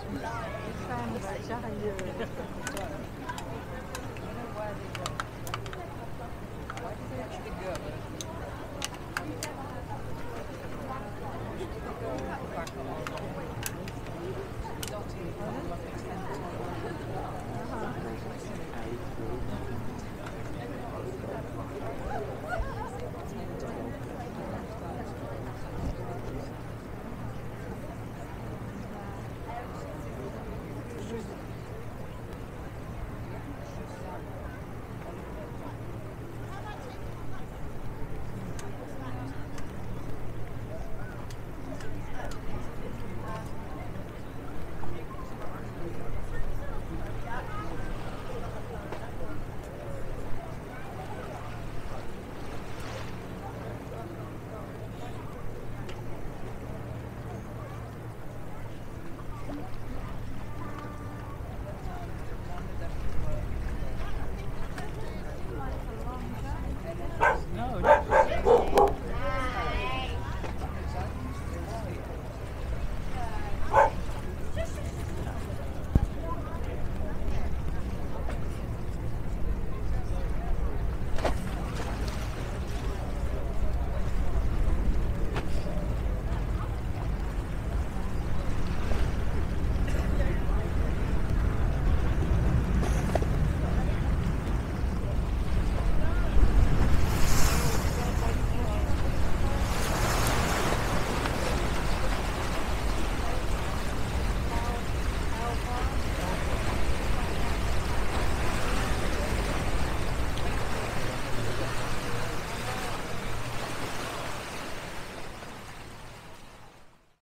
Why did they go?